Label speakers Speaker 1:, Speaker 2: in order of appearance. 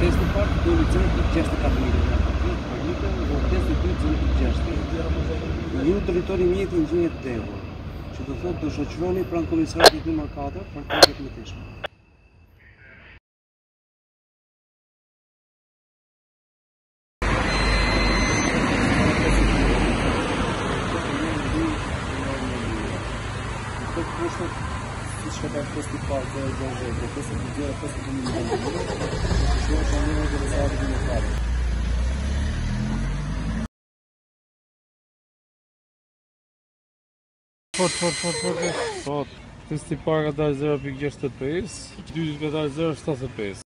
Speaker 1: testi part do një cënë i gjeshtë ka të mirë. Në përgjitë,
Speaker 2: në testi të një cënë i gjeshtë. Në një teritori
Speaker 3: që të thotë të shoqëroni pranë komisarit të 4 për këtë më tishme.
Speaker 4: Kështë të shkëtë e parë të e gjëzhe, të
Speaker 5: gjëre
Speaker 6: Fort, fort, fort, fort. Fort. Testi parë ka dalë 0.65, dytë ka dalë 0.75.